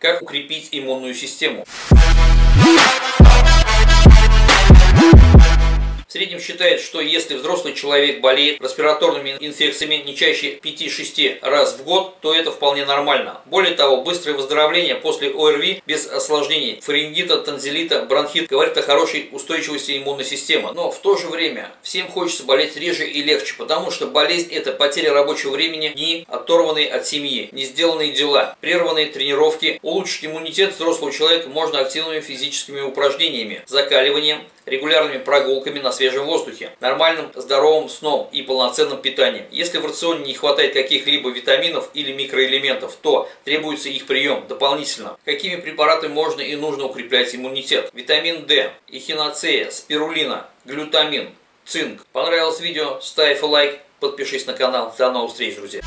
Как укрепить иммунную систему? Считается, что если взрослый человек болеет респираторными инфекциями не чаще 5-6 раз в год, то это вполне нормально. Более того, быстрое выздоровление после ОРВИ без осложнений фарингита, танзелита, бронхит говорит о хорошей устойчивости иммунной системы. Но в то же время всем хочется болеть реже и легче, потому что болезнь это потеря рабочего времени, дни, оторванные от семьи, не сделанные дела, прерванные тренировки. Улучшить иммунитет взрослого человека можно активными физическими упражнениями, закаливанием, регулярными прогулками на свежем воздухе, нормальным здоровым сном и полноценным питанием. Если в рационе не хватает каких-либо витаминов или микроэлементов, то требуется их прием дополнительно. Какими препаратами можно и нужно укреплять иммунитет? Витамин D, эхиноцея, спирулина, глютамин, цинк. Понравилось видео? Ставь лайк, подпишись на канал. До новых встреч, друзья!